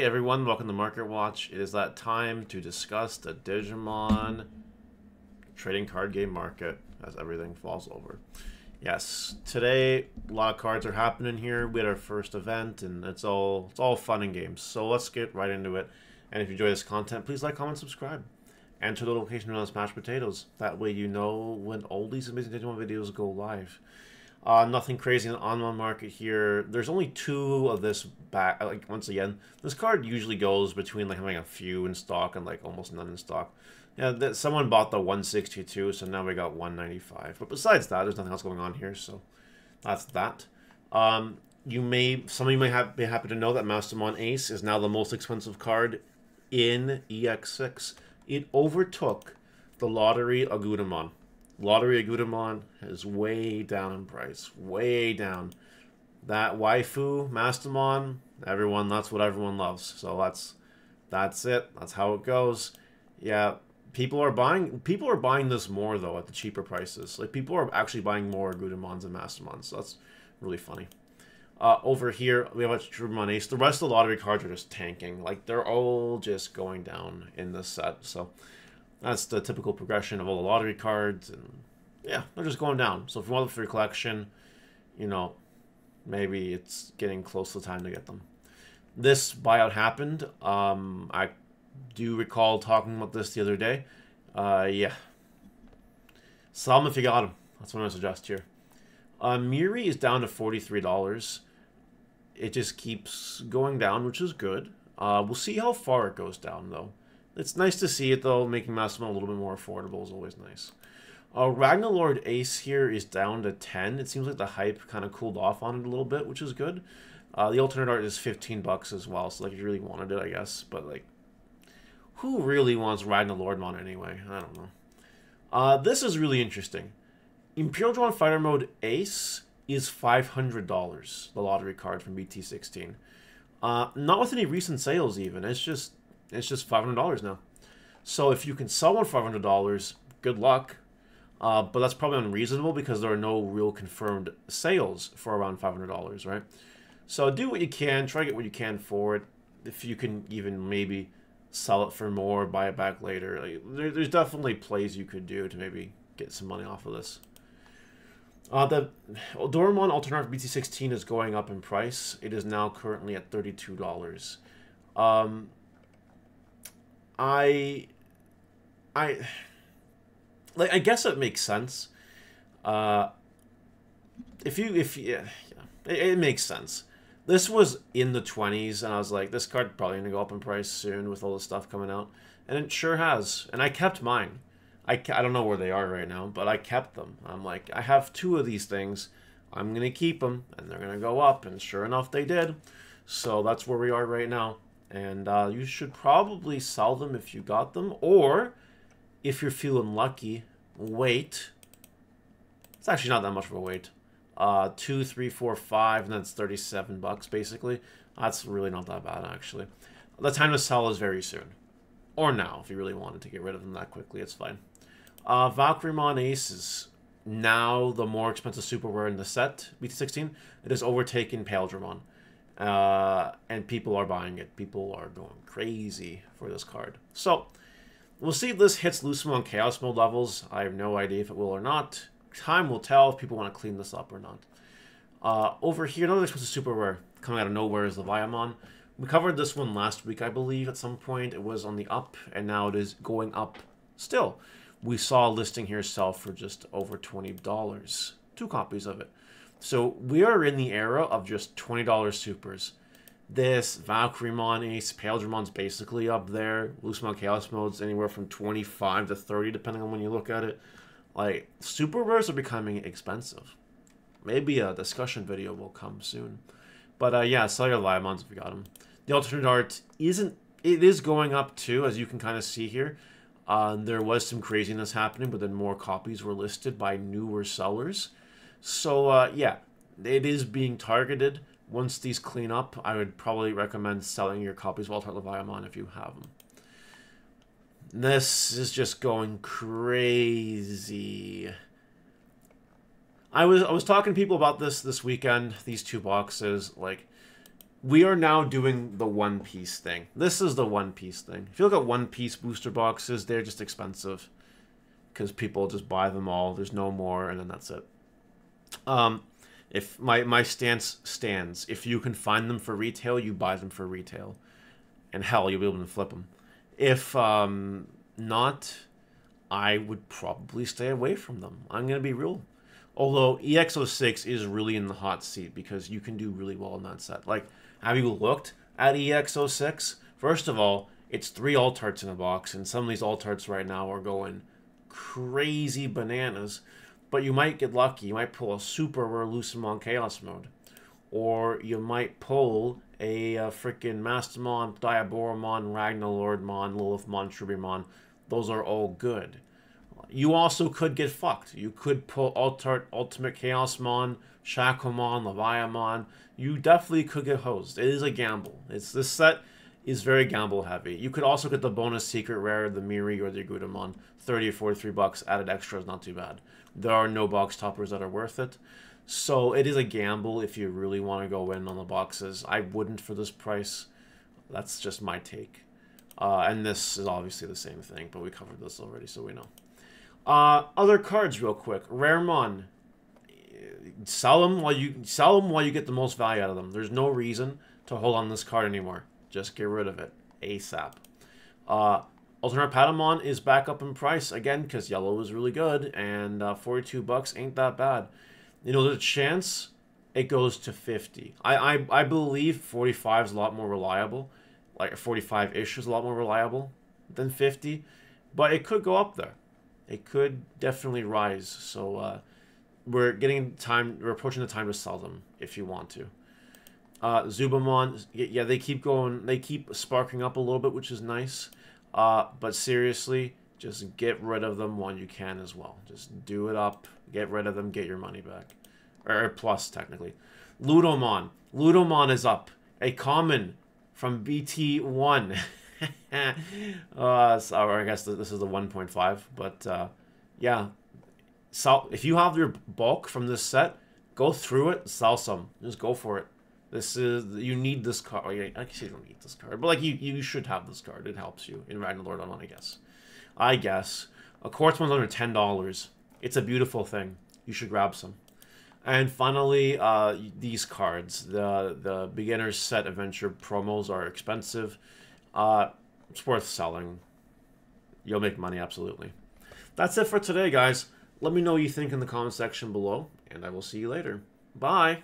Hey everyone, welcome to Market Watch. It is that time to discuss the Digimon trading card game market as everything falls over. Yes, today a lot of cards are happening here. We had our first event and it's all it's all fun and games. So let's get right into it. And if you enjoy this content, please like, comment, subscribe. And turn the notification on Smash Potatoes. That way you know when all these amazing Digimon videos go live. Uh, nothing crazy in the market here. There's only two of this back. Like once again, this card usually goes between like having a few in stock and like almost none in stock. Yeah, that someone bought the 162, so now we got 195. But besides that, there's nothing else going on here, so that's that. Um, you may some of you may have be happy to know that Mastermon Ace is now the most expensive card in EX6. It overtook the Lottery Agumon. Lottery Agumon is way down in price. Way down. That waifu, Mastermon, everyone, that's what everyone loves. So that's that's it. That's how it goes. Yeah, people are buying people are buying this more though at the cheaper prices. Like people are actually buying more Agumons and Mastermons. So that's really funny. Uh, over here, we have a True Ace. The rest of the lottery cards are just tanking. Like, they're all just going down in this set. So, that's the typical progression of all the lottery cards, and yeah, they're just going down. So if you want them for your collection, you know, maybe it's getting close to time to get them. This buyout happened. Um, I do recall talking about this the other day. Uh, yeah. Sell them if you got them. That's what I suggest here. Uh, Miri is down to $43. It just keeps going down, which is good. Uh, we'll see how far it goes down, though. It's nice to see it, though. Making Massimo a little bit more affordable is always nice. Uh, Ragnalord Ace here is down to 10. It seems like the hype kind of cooled off on it a little bit, which is good. Uh, the alternate art is 15 bucks as well, so like if you really wanted it, I guess. But like, who really wants Ragnalord anyway? I don't know. Uh, this is really interesting. Imperialdramon Fighter Mode Ace is $500, the lottery card from BT16. Uh, not with any recent sales even. It's just it's just $500 now. So if you can sell one for $500, good luck. Uh, but that's probably unreasonable because there are no real confirmed sales for around $500, right? So do what you can. Try to get what you can for it. If you can even maybe sell it for more, buy it back later. Like, there, there's definitely plays you could do to maybe get some money off of this. Uh, the Doraemon Alternate BT16 is going up in price. It is now currently at $32. Um, I, I, like, I guess it makes sense. Uh, if you, if, yeah, yeah it, it, makes sense. This was in the 20s, and I was like, this card probably to go up in price soon with all the stuff coming out. And it sure has. And I kept mine. I, I don't know where they are right now, but I kept them. I'm like, I have two of these things. I'm going to keep them, and they're going to go up. And sure enough, they did. So that's where we are right now. And uh, you should probably sell them if you got them. Or, if you're feeling lucky, wait. It's actually not that much of a wait. Uh, two, three, four, five, and that's 37 bucks, basically. That's really not that bad, actually. The time to sell is very soon. Or now, if you really wanted to get rid of them that quickly, it's fine. Uh, Valkyrimon Ace is now the more expensive super rare in the set, BT16. It has overtaken Paildramon. Uh, and people are buying it. People are going crazy for this card. So, we'll see if this hits Lucemon Chaos Mode levels. I have no idea if it will or not. Time will tell if people want to clean this up or not. Uh, over here, another expensive super rare coming out of nowhere is the Leviamon. We covered this one last week, I believe, at some point. It was on the up, and now it is going up still. We saw a listing here sell for just over $20. Two copies of it. So we are in the era of just $20 supers. This, Valkyrimon Ace, Paildramon's basically up there. Lucemon Chaos Mode's anywhere from 25 to 30 depending on when you look at it. Like, super rares are becoming expensive. Maybe a discussion video will come soon. But uh, yeah, sell your Leviamons if you got them. The alternate art isn't, it is going up too, as you can kind of see here. Uh, there was some craziness happening, but then more copies were listed by newer sellers. So, uh, yeah, it is being targeted. Once these clean up, I would probably recommend selling your copies of Walter Leviamon if you have them. This is just going crazy. I was I was talking to people about this this weekend. These two boxes, like, we are now doing the One Piece thing. This is the One Piece thing. If you look at One Piece booster boxes, they're just expensive because people just buy them all. There's no more, and then that's it. Um, if my my stance stands, if you can find them for retail, you buy them for retail, and hell, you'll be able to flip them. If um, not, I would probably stay away from them. I'm gonna be real. Although EX06 is really in the hot seat because you can do really well in that set. Like, have you looked at EX06? First of all, it's three alt arts in a box, and some of these alt arts right now are going crazy bananas. But you might get lucky. You might pull a super rare Lucemon Chaos Mode. Or you might pull a, uh, a freaking Mastermon, Diaboromon, Ragnaloardmon, Lilithmon, Trubimon. Those are all good. You also could get fucked. You could pull Altart, Ultimate Chaosmon, Shakkoumon, Leviamon. You definitely could get hosed. It is a gamble. It's This set is very gamble heavy. You could also get the bonus secret rare, the Miri or the Gudamon. 30 or 43 bucks added extra is not too bad. There are no box toppers that are worth it. So it is a gamble if you really want to go in on the boxes. I wouldn't for this price. That's just my take. Uh, and this is obviously the same thing, but we covered this already, so we know. Uh, other cards, real quick. Raremon. Sell them while you sell them while you get the most value out of them. There's no reason to hold on this card anymore. Just get rid of it ASAP. Uh, Alternate Patamon is back up in price again because yellow is really good and uh, 42 bucks ain't that bad. You know, there's a chance it goes to 50. I, I, I believe 45 is a lot more reliable. Like 45-ish is a lot more reliable than 50. But it could go up there. It could definitely rise. So uh, we're getting time, we're approaching the time to sell them if you want to. Uh, Zubamon, yeah, they keep going, they keep sparking up a little bit, which is nice. Uh, but seriously, just get rid of them when you can as well. Just do it up, get rid of them, get your money back. Or plus, technically. Ludomon. Ludomon is up. A common from BT1. uh, so I guess this is the 1.5. But uh, yeah, so if you have your bulk from this set, go through it, sell some. Just go for it. This is you need this card. I guess you don't need this card, but like you you should have this card. It helps you in Ragnar Lord Online, I guess. I guess a quartz one's under ten dollars. It's a beautiful thing. You should grab some. And finally, uh, these cards. The the beginner's set adventure promos are expensive. Uh, it's worth selling. You'll make money absolutely. That's it for today, guys. Let me know what you think in the comment section below, and I will see you later. Bye.